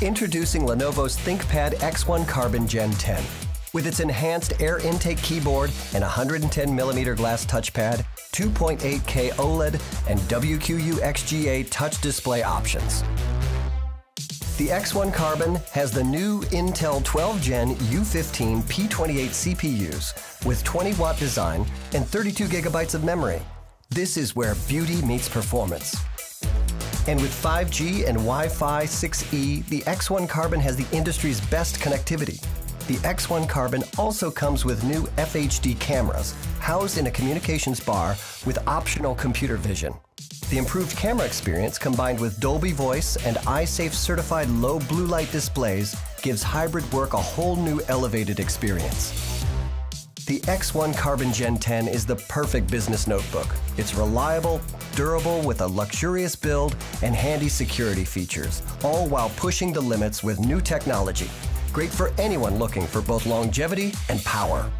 Introducing Lenovo's ThinkPad X1 Carbon Gen 10. With its enhanced air intake keyboard and 110mm glass touchpad, 2.8K OLED, and WQU XGA touch display options. The X1 Carbon has the new Intel 12 Gen U15 P28 CPUs with 20 watt design and 32 gigabytes of memory. This is where beauty meets performance. And with 5G and Wi Fi 6E, the X1 Carbon has the industry's best connectivity. The X1 Carbon also comes with new FHD cameras housed in a communications bar with optional computer vision. The improved camera experience combined with Dolby Voice and Eyesafe certified low blue light displays gives hybrid work a whole new elevated experience. The X1 Carbon Gen 10 is the perfect business notebook. It's reliable, durable with a luxurious build and handy security features, all while pushing the limits with new technology. Great for anyone looking for both longevity and power.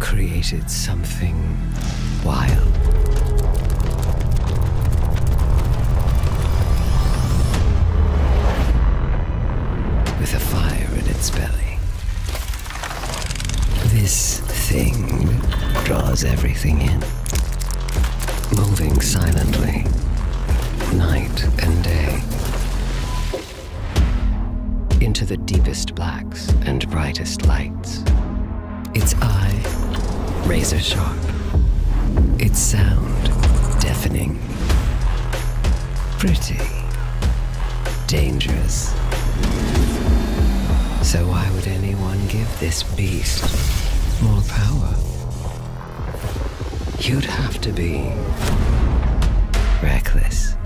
Created something wild. With a fire in its belly. This thing draws everything in, moving silently, night and day. Into the deepest blacks and brightest lights. Its eye, razor sharp. Its sound, deafening. Pretty. Dangerous. So why would anyone give this beast more power? You'd have to be reckless.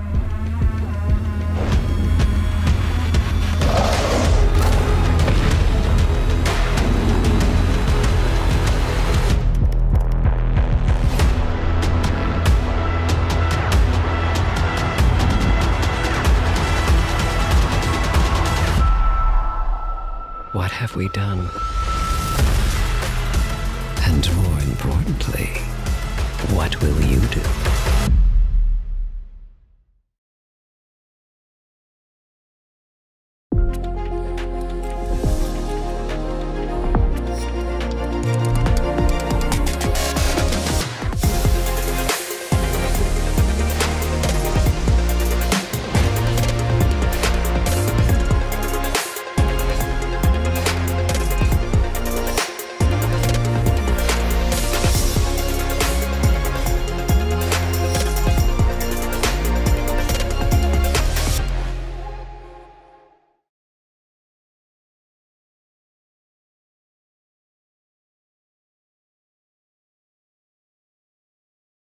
Have we done?